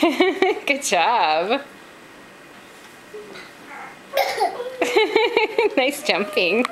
Good job. nice jumping.